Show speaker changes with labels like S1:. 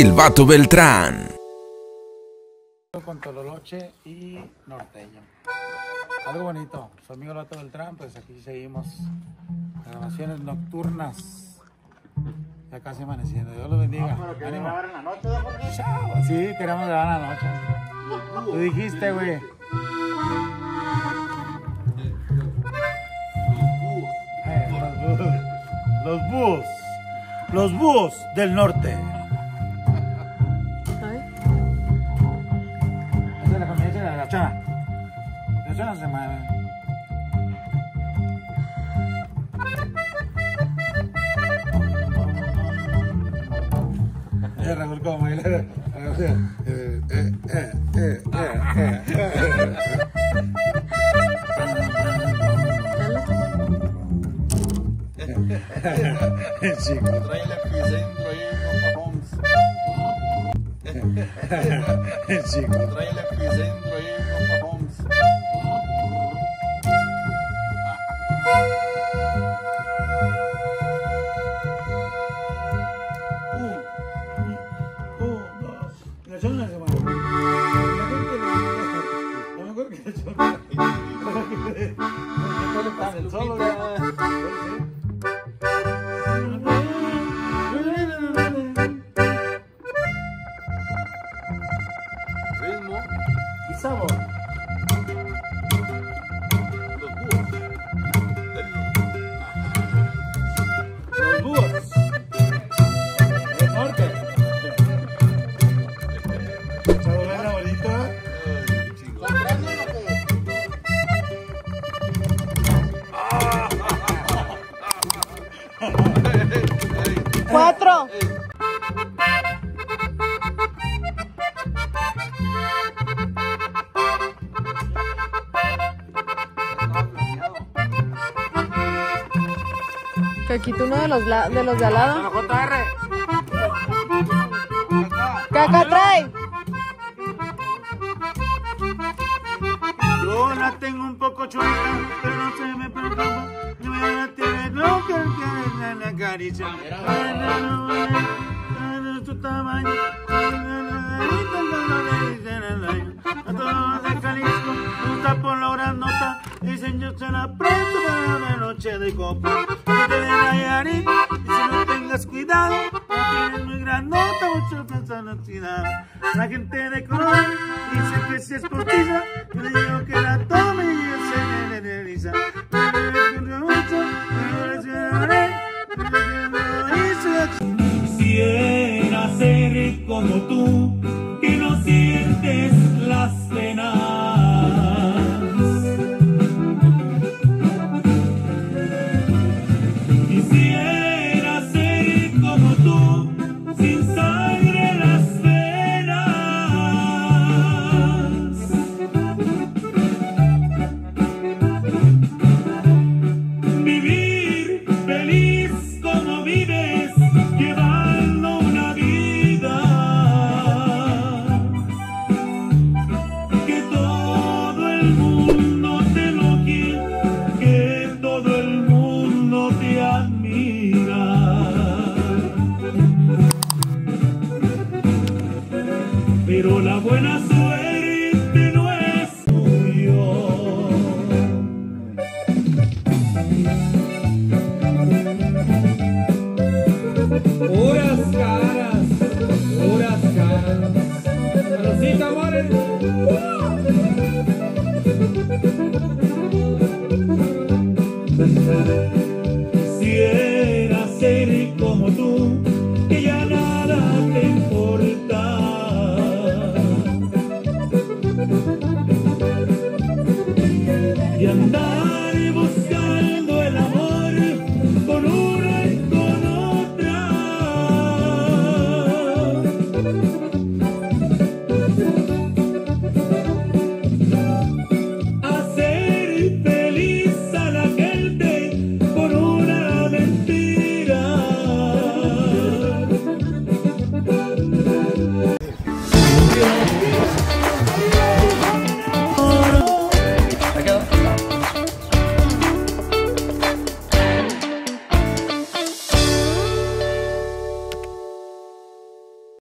S1: el Vato Beltrán.
S2: Con Tololoche y Norteño. Algo bonito. Su amigo Vato Beltrán, pues aquí seguimos. Grabaciones nocturnas. Ya casi amaneciendo. Dios los bendiga. Ánimo. Chao. Sí, queremos grabar en la noche. Tú dijiste, güey. Eh, los búhos. Los búhos. Los búhos del norte. La chana se mueve. Eh, Raúl, como baila. Eh, eh, eh, eh, eh, eh, eh. Chico.
S3: Trae el epicentro ahí en Holmes.
S2: Chico.
S3: Trae el epicentro
S2: dos. La chona se mueve. La gente le- Lo mejor que la chona. Después le pasa el solo,
S4: Cuatro. Que quitó uno de los, la- de los de al lado.
S2: JR.
S4: ¿Qué
S2: la acaricia. Tu tamaño, a todos de Jalisco, gusta por la nota. Dicen yo la para una noche de copa. Que te den Nayarit, y si no tengas cuidado, no tienes muy gran nota, mucho personalidad. La gente de color dice que si es cortiza, yo le digo que buena suerte no es tuyo.
S5: Puras caras, puras caras. Rosita, amores.
S2: 原来